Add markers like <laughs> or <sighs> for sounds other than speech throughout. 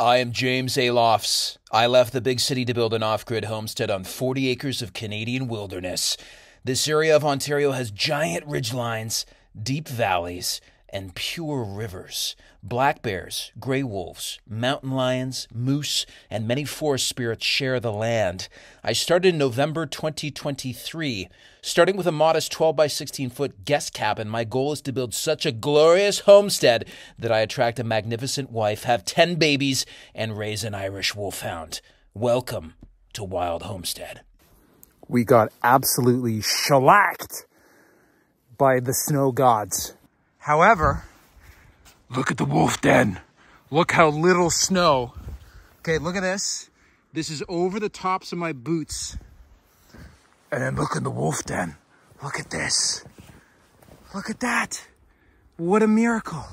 I am James Alofs. I left the big city to build an off grid homestead on 40 acres of Canadian wilderness. This area of Ontario has giant ridgelines, deep valleys, and pure rivers. Black bears, gray wolves, mountain lions, moose, and many forest spirits share the land. I started in November 2023. Starting with a modest 12 by 16 foot guest cabin, my goal is to build such a glorious homestead that I attract a magnificent wife, have 10 babies, and raise an Irish wolfhound. Welcome to Wild Homestead. We got absolutely shellacked by the snow gods. However, look at the wolf den. Look how little snow. Okay, look at this. This is over the tops of my boots. And then look in the wolf den. Look at this. Look at that. What a miracle.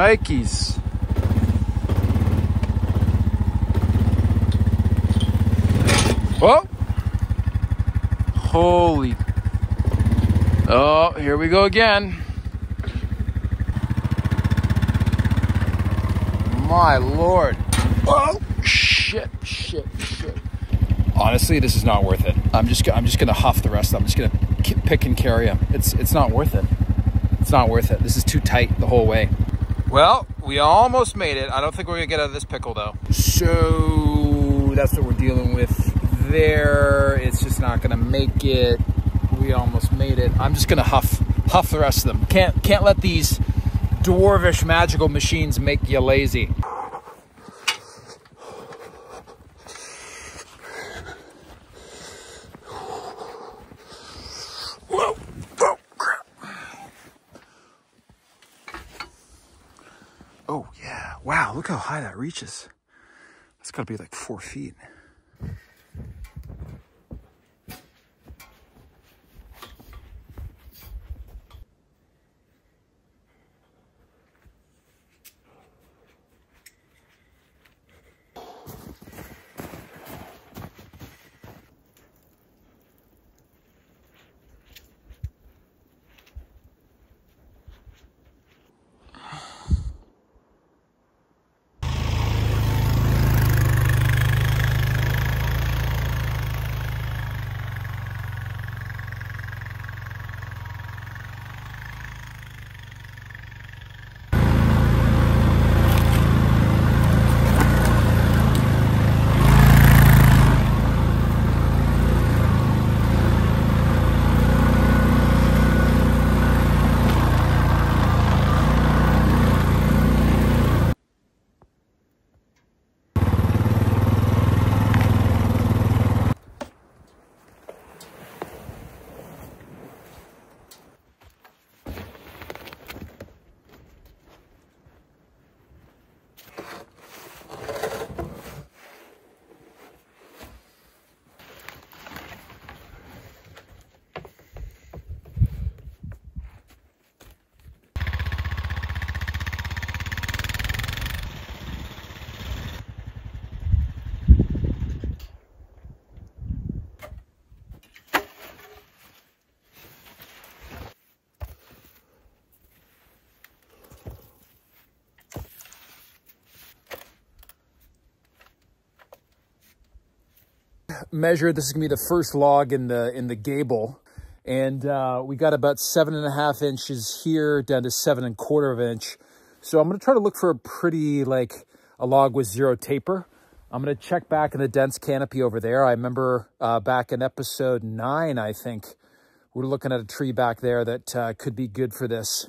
Shnikes. Whoa! Oh. Holy. Oh, here we go again. My lord. Oh, shit, shit, shit. Honestly, this is not worth it. I'm just I'm just gonna huff the rest of them. I'm just gonna ki- pick and carry them. It's it's not worth it. It's not worth it. This is too tight the whole way. Well, we almost made it. I don't think we're gonna get out of this pickle though. So that's what we're dealing with there. It's just not gonna make it. We almost made it. I'm just gonna huff huff the rest of them. Can't can't let these dwarvish magical machines make you lazy. Whoa, whoa, crap. Oh, yeah. Wow, look how high that reaches. That's got to be like four feet. Measured. This is gonna be the first log in the in the gable, and uh, we got about seven and a half inches here down to seven and a quarter of an inch. So I'm gonna try to look for a pretty like a log with zero taper. I'm gonna check back in the dense canopy over there. I remember uh, back in episode nine, I think we're looking at a tree back there that uh, could be good for this,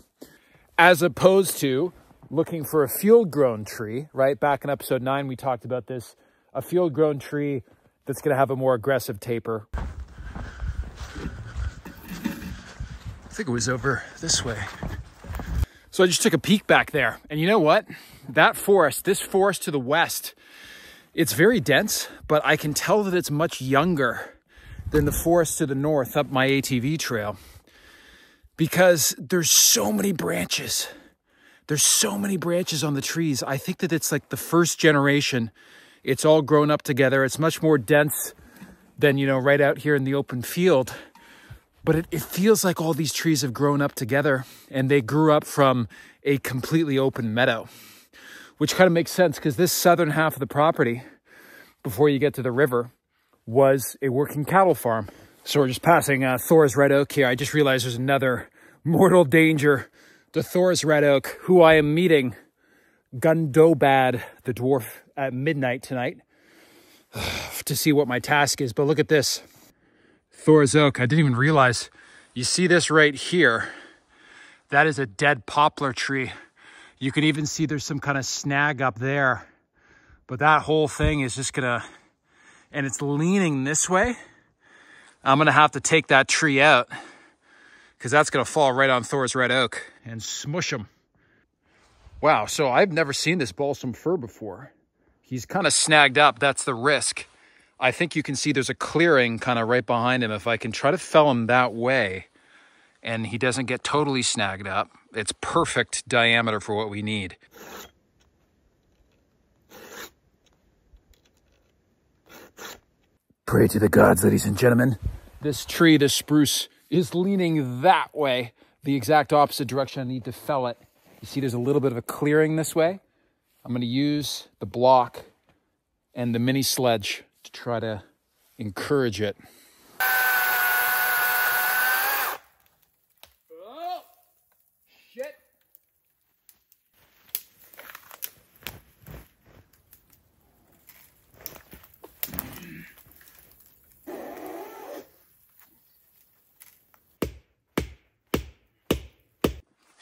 as opposed to looking for a field grown tree. Right back in episode nine, we talked about this a field grown tree that's going to have a more aggressive taper. I think it was over this way. So I just took a peek back there. And you know what? That forest, this forest to the west, it's very dense, but I can tell that it's much younger than the forest to the north up my ATV trail because there's so many branches. There's so many branches on the trees. I think that it's like the first generation it's all grown up together. It's much more dense than, you know, right out here in the open field. But it, it feels like all these trees have grown up together and they grew up from a completely open meadow, which kind of makes sense because this southern half of the property, before you get to the river, was a working cattle farm. So we're just passing uh, Thor's Red Oak here. I just realized there's another <laughs> mortal danger to Thor's Red Oak, who I am meeting Gundabad, the dwarf, at midnight tonight <sighs> to see what my task is. But look at this Thor's Oak. I didn't even realize. You see this right here? That is a dead poplar tree. You can even see there's some kind of snag up there. But that whole thing is just gonna, and it's leaning this way. I'm gonna have to take that tree out because that's gonna fall right on Thor's red oak and smush him. Wow, so I've never seen this balsam fir before. He's kind of snagged up. That's the risk. I think you can see there's a clearing kind of right behind him. If I can try to fell him that way and he doesn't get totally snagged up, it's perfect diameter for what we need. Pray to the gods, ladies and gentlemen. This tree, this spruce, is leaning that way, the exact opposite direction I need to fell it. You see there's a little bit of a clearing this way. I'm going to use the block and the mini sledge to try to encourage it. Oh, shit.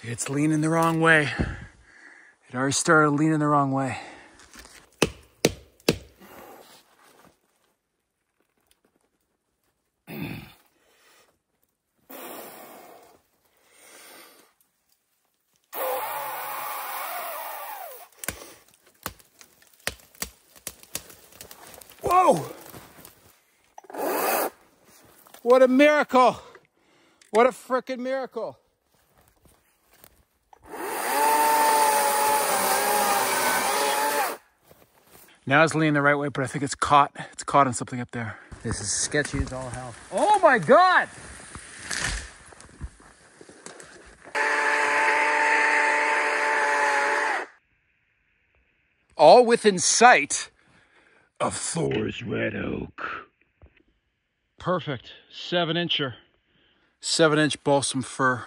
It's leaning the wrong way. It already started leaning the wrong way. <clears throat> Whoa! What a miracle! What a frickin' miracle! Now it's leaning the right way, but I think it's caught. It's caught on something up there. This is sketchy as all hell. Oh my God! All within sight of Thor's Red Oak. Perfect. Seven incher. Seven inch balsam fir.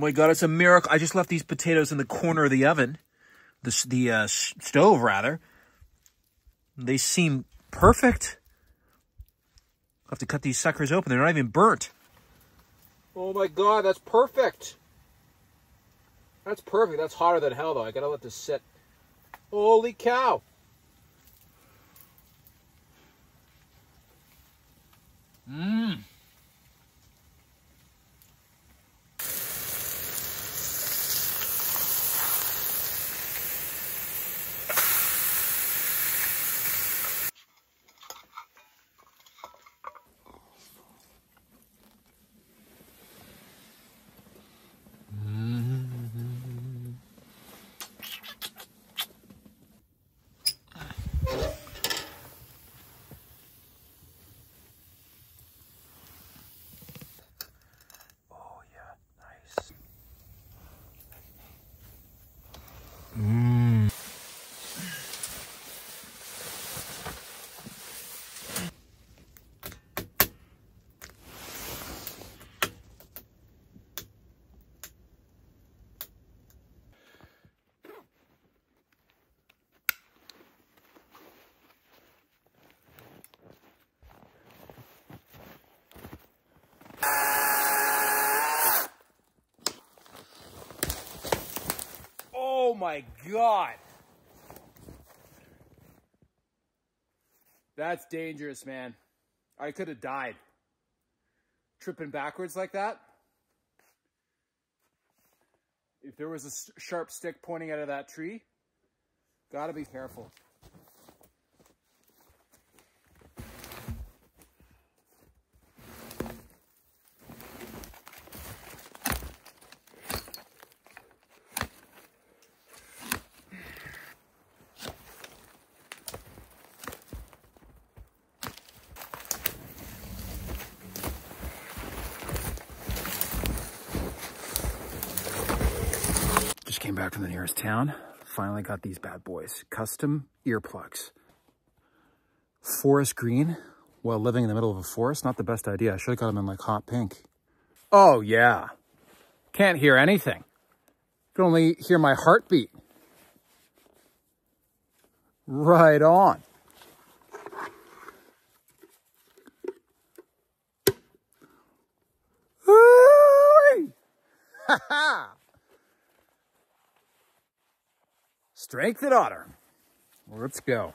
My God, it's a miracle. I just left these potatoes in the corner of the oven, the, the uh, stove rather. They seem perfect. I'll have to cut these suckers open. They're not even burnt. Oh my God, that's perfect. That's perfect. That's hotter than hell though. I gotta let this sit. Holy cow. Mmm. Oh my God. That's dangerous, man. I could have died. Tripping backwards like that. If there was a sharp stick pointing out of that tree, gotta be careful. Back from the nearest town. Finally got these bad boys. Custom earplugs. Forest green while living in the middle of a forest. Not the best idea. I should have got them in like hot pink. Oh, yeah. Can't hear anything. Can only hear my heartbeat. Right on. <laughs> Ha ha! Strength and honor. Let's go.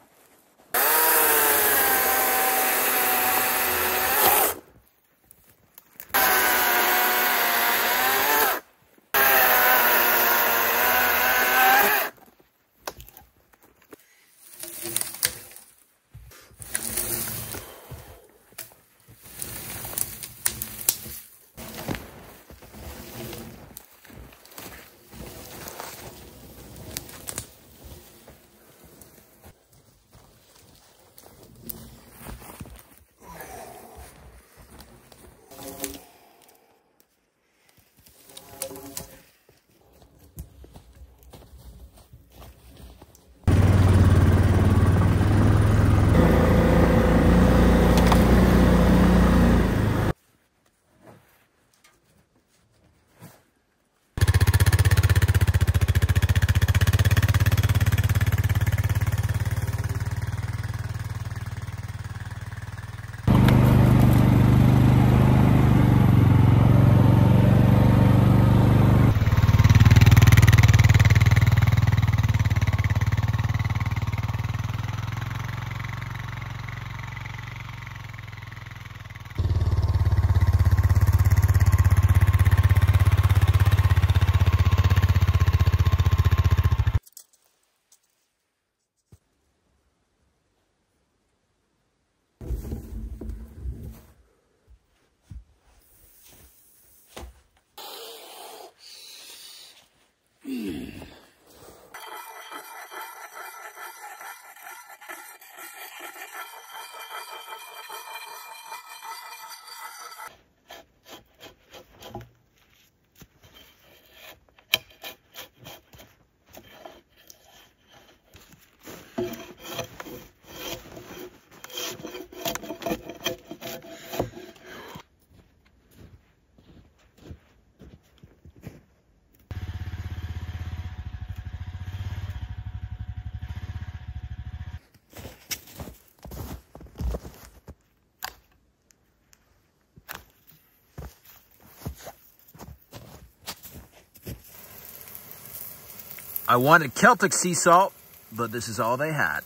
I wanted Celtic sea salt, but this is all they had.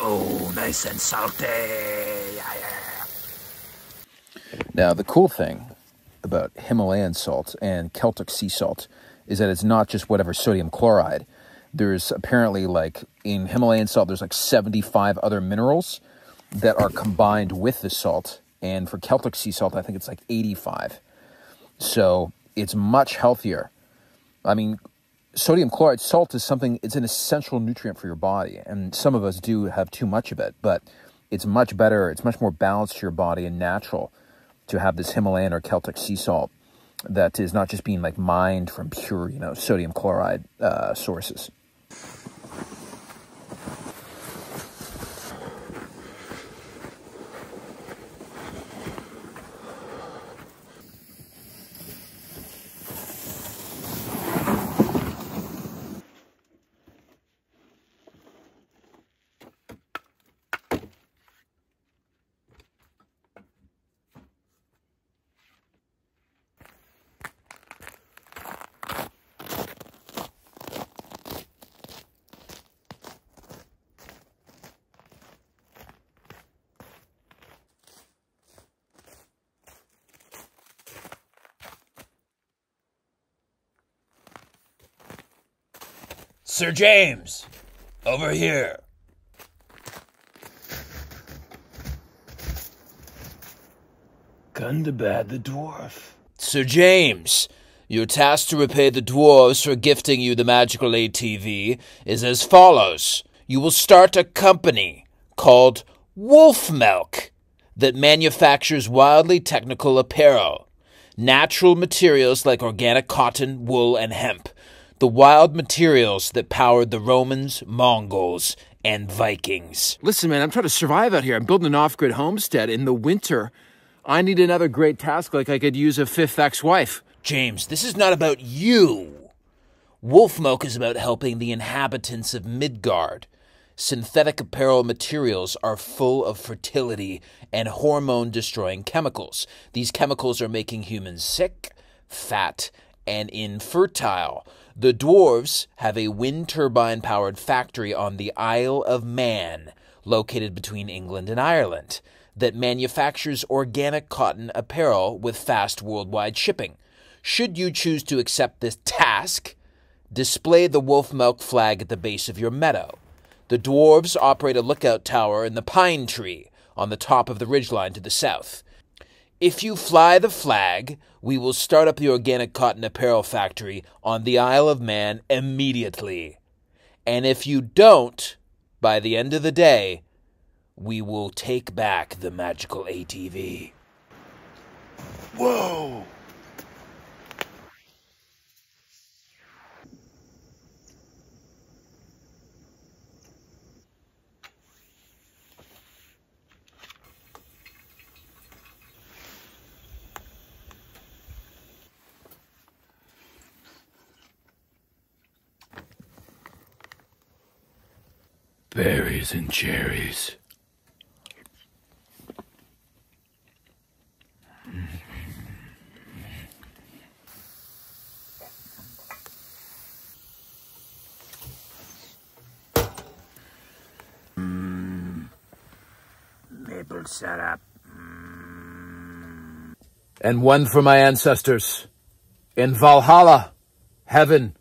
Oh, nice and salty. Yeah, yeah. Now, the cool thing about Himalayan salt and Celtic sea salt is that it's not just whatever sodium chloride. There's apparently like in Himalayan salt, there's like 75 other minerals that are combined with the salt. And for Celtic sea salt, I think it's like 85. So it's much healthier. I mean, sodium chloride salt is something, it's an essential nutrient for your body. And some of us do have too much of it, but it's much better, it's much more balanced to your body and natural to have this Himalayan or Celtic sea salt that is not just being like mined from pure, you know, sodium chloride uh, sources. Sir James, over here. Gundabad the dwarf. Sir James, your task to repay the dwarves for gifting you the magical ATV is as follows. You will start a company called Wolf Milk that manufactures wildly technical apparel, natural materials like organic cotton, wool, and hemp, the wild materials that powered the Romans, Mongols, and Vikings. Listen, man, I'm trying to survive out here. I'm building an off grid homestead in the winter. I need another great task like I could use a fifth ex wife. James, this is not about you. Wolfmilk is about helping the inhabitants of Midgard. Synthetic apparel materials are full of fertility and hormone destroying chemicals. These chemicals are making humans sick, fat, and infertile. The dwarves have a wind turbine powered factory on the Isle of Man, located between England and Ireland, that manufactures organic cotton apparel with fast worldwide shipping. Should you choose to accept this task, display the wolf milk flag at the base of your meadow. The dwarves operate a lookout tower in the pine tree on the top of the ridgeline to the south. If you fly the flag, we will start up the organic cotton apparel factory on the Isle of Man immediately. And if you don't, by the end of the day, we will take back the magical ATV. Whoa! Berries and cherries. Mm. Maple syrup. Mm. And one for my ancestors. In Valhalla, heaven,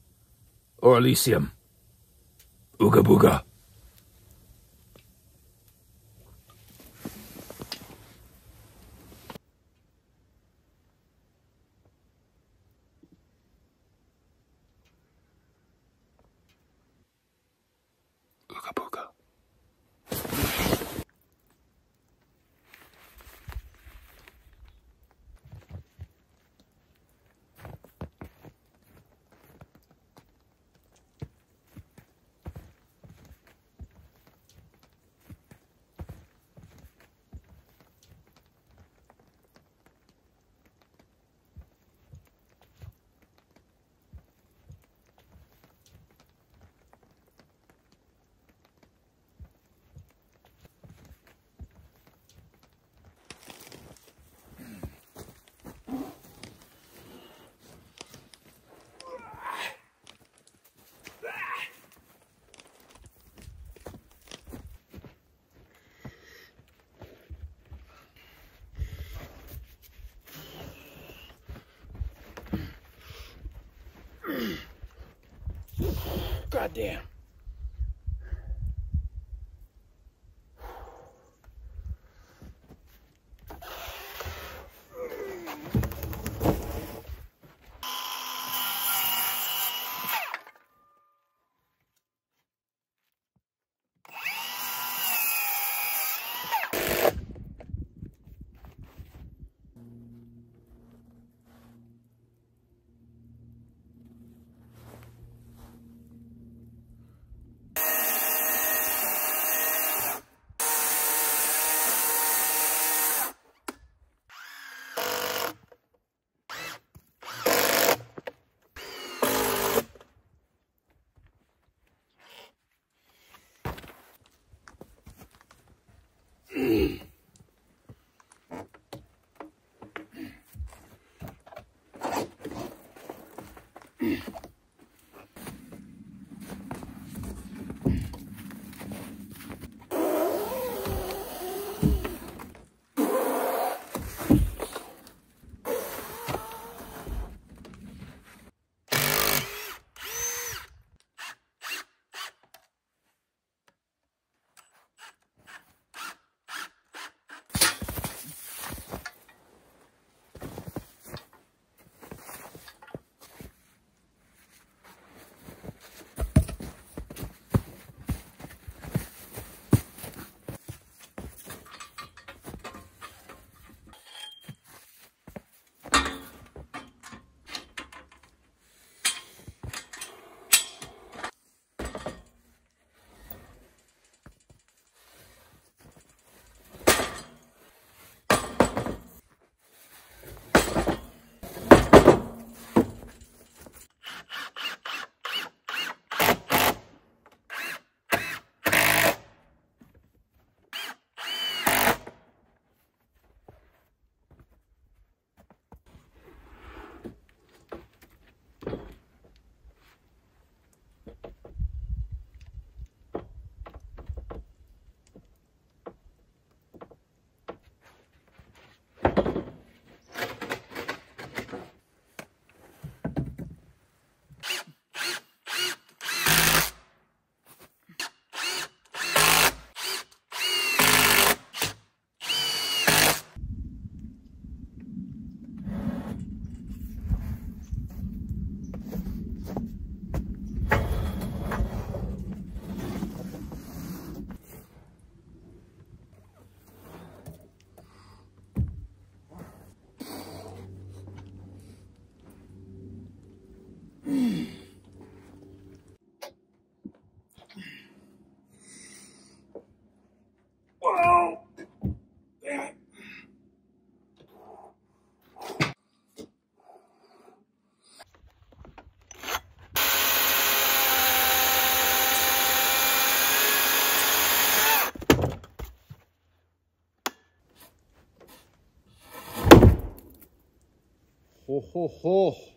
or Elysium. Ooga booga. Ooga booga. Goddamn. ho, ho, ho.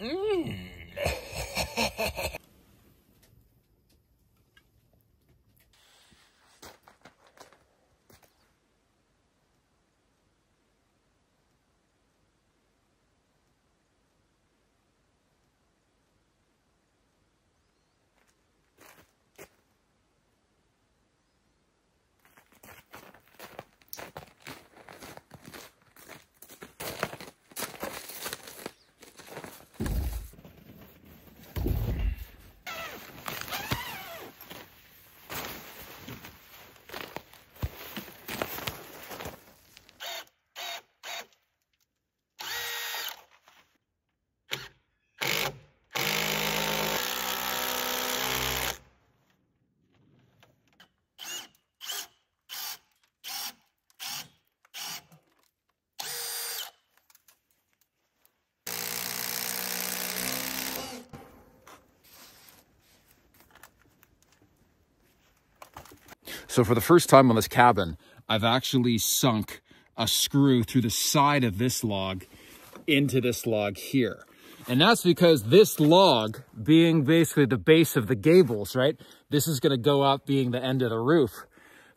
ho, So for the first time on this cabin, I've actually sunk a screw through the side of this log into this log here. And that's because this log being basically the base of the gables, right? This is gonna go up being the end of the roof.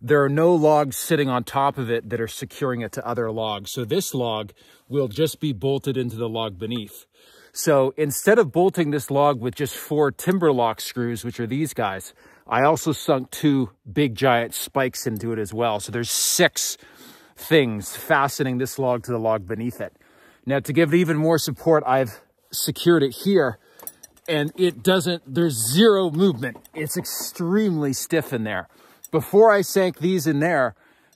There are no logs sitting on top of it that are securing it to other logs. So this log will just be bolted into the log beneath. So instead of bolting this log with just four timber lock screws, which are these guys, I also sunk two big giant spikes into it as well. So there's six things fastening this log to the log beneath it. Now to give it even more support, I've secured it here and it doesn't, there's zero movement. It's extremely stiff in there. Before I sank these in there,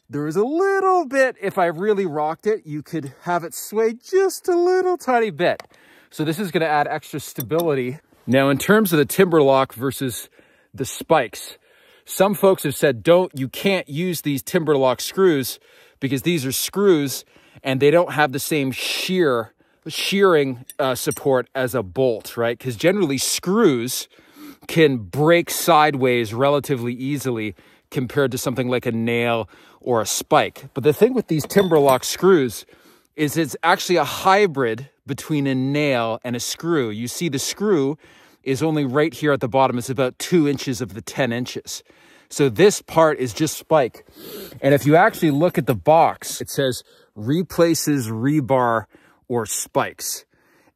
there was a little bit, if I really rocked it, you could have it sway just a little tiny bit. So this is gonna add extra stability. Now in terms of the timber lock versus the spikes. Some folks have said, don't, you can't use these timber lock screws because these are screws and they don't have the same shear, shearing uh, support as a bolt, right? Because generally screws can break sideways relatively easily compared to something like a nail or a spike. But the thing with these timber lock screws is it's actually a hybrid between a nail and a screw. You see the screw is only right here at the bottom. It's about to inches of the 10 inches. So this part is just spike. And if you actually look at the box, it says replaces rebar or spikes.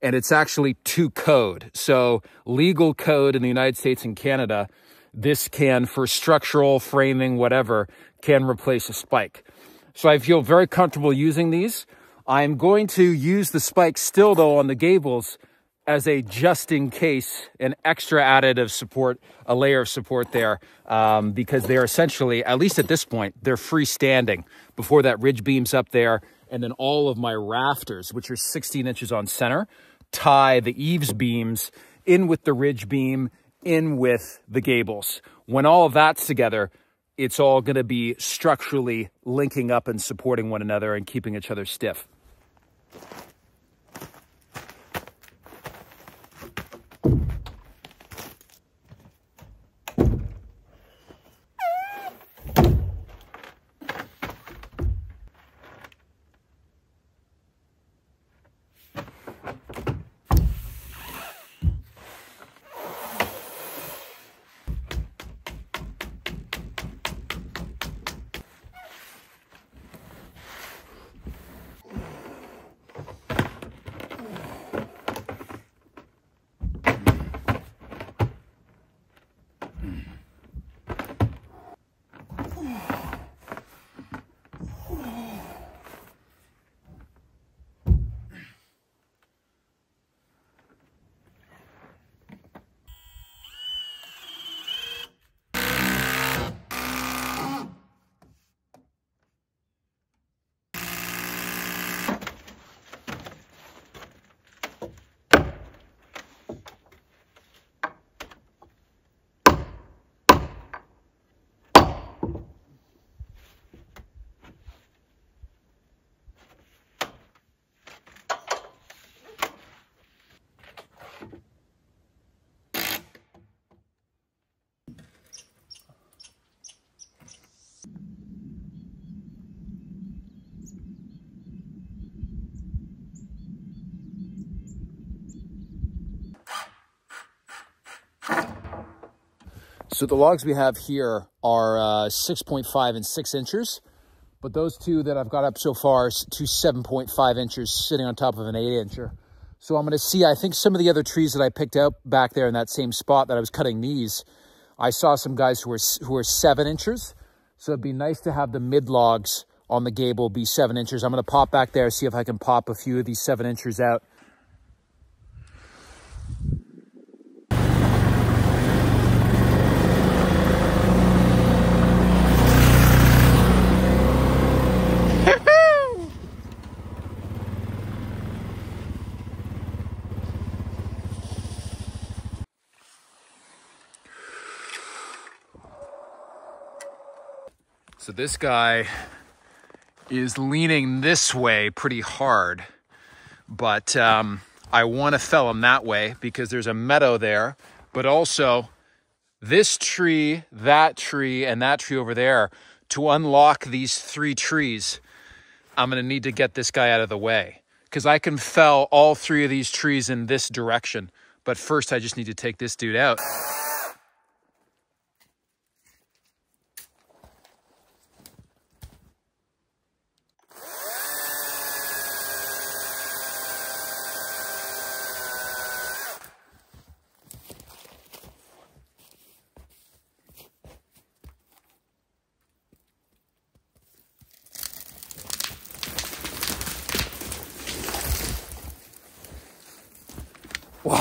And it's actually two code. So legal code in the United States and Canada, this can, for structural framing, whatever, can replace a spike. So I feel very comfortable using these. I'm going to use the spikes still though on the gables as a just in case, an extra additive support, a layer of support there, um, because they're essentially, at least at this point, they're freestanding before that ridge beam's up there. And then all of my rafters, which are 16 inches on center, tie the eaves beams in with the ridge beam in with the gables. When all of that's together, it's all going to be structurally linking up and supporting one another and keeping each other stiff. So the logs we have here are uh, 6.5 and 6 inches, but those two that I've got up so far, two 7.5 inches sitting on top of an 8 incher. So I'm going to see, I think some of the other trees that I picked out back there in that same spot that I was cutting these, I saw some guys who were, who were 7 inches. So it'd be nice to have the mid logs on the gable be 7 inches. I'm going to pop back there, see if I can pop a few of these 7 inches out. This guy is leaning this way pretty hard, but um, I want to fell him that way because there's a meadow there, but also this tree, that tree, and that tree over there. To unlock these three trees, I'm going to need to get this guy out of the way because I can fell all three of these trees in this direction. But first, I just need to take this dude out.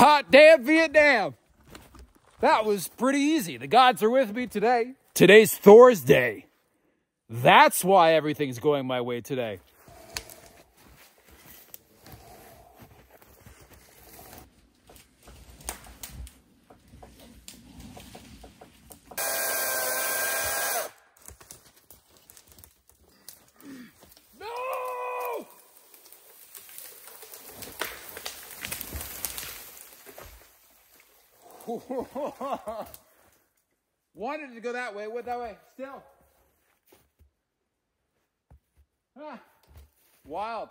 Hot damn Vietnam. That was pretty easy. The gods are with me today. Today's Thor's Day. That's why everything's going my way today. No! Wanted to go that way, went that way. Still. Ah, wild.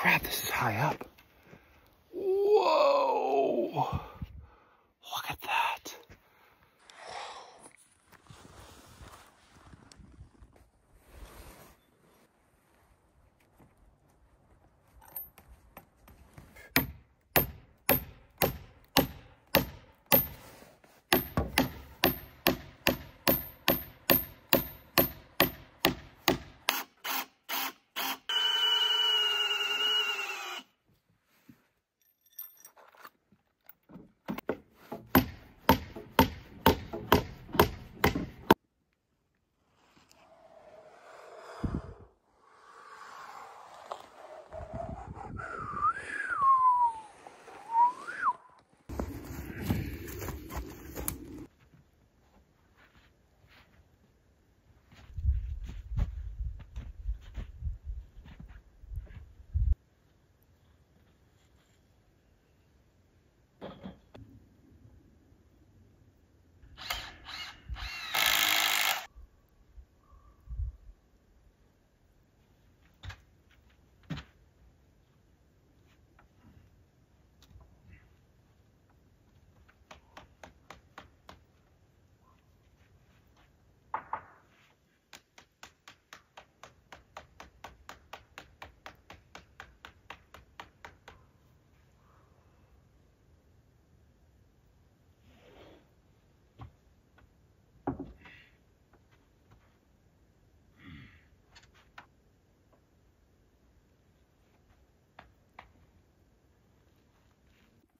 Crap, this is high up. Whoa. Look at that.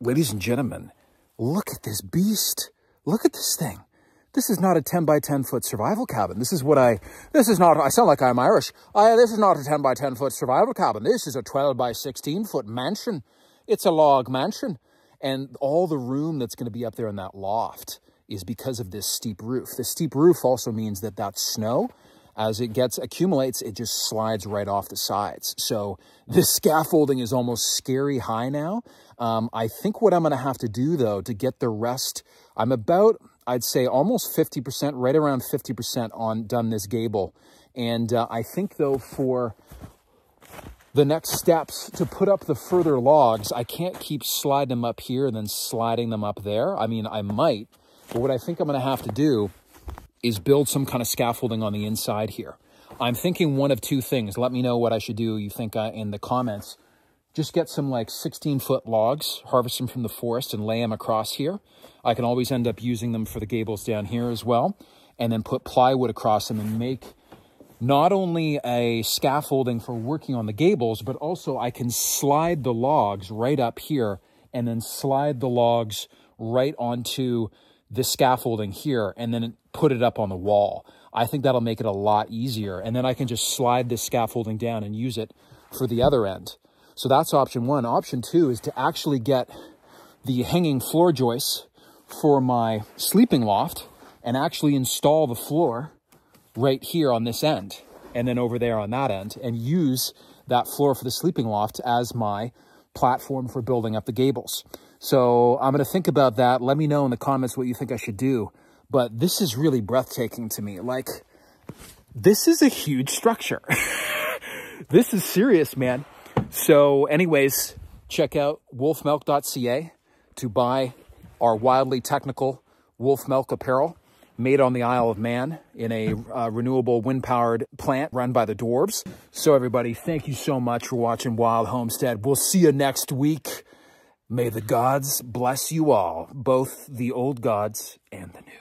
Ladies and gentlemen, look at this beast. Look at this thing. This is not a 10 by 10 foot survival cabin. This is what I, this is not, I sound like I'm Irish. I, this is not a 10 by 10 foot survival cabin. This is a 12 by 16 foot mansion. It's a log mansion. And all the room that's going to be up there in that loft is because of this steep roof. The steep roof also means that that snow as it gets accumulates, it just slides right off the sides. So <laughs> this scaffolding is almost scary high now. Um, I think what I'm going to have to do, though, to get the rest, I'm about, I'd say, almost 50%, right around 50% on done this gable. And uh, I think, though, for the next steps to put up the further logs, I can't keep sliding them up here and then sliding them up there. I mean, I might, but what I think I'm going to have to do is build some kind of scaffolding on the inside here. I'm thinking one of two things. Let me know what I should do you think uh, in the comments. Just get some like 16 foot logs, harvest them from the forest and lay them across here. I can always end up using them for the gables down here as well. And then put plywood across them and make not only a scaffolding for working on the gables, but also I can slide the logs right up here and then slide the logs right onto the scaffolding here and then put it up on the wall. I think that'll make it a lot easier. And then I can just slide this scaffolding down and use it for the other end. So that's option one. Option two is to actually get the hanging floor joists for my sleeping loft and actually install the floor right here on this end and then over there on that end and use that floor for the sleeping loft as my platform for building up the gables. So I'm going to think about that. Let me know in the comments what you think I should do. But this is really breathtaking to me. Like, this is a huge structure. <laughs> this is serious, man. So anyways, check out wolfmilk.ca to buy our wildly technical Wolfmilk apparel made on the Isle of Man in a uh, renewable wind-powered plant run by the dwarves. So everybody, thank you so much for watching Wild Homestead. We'll see you next week. May the gods bless you all, both the old gods and the new.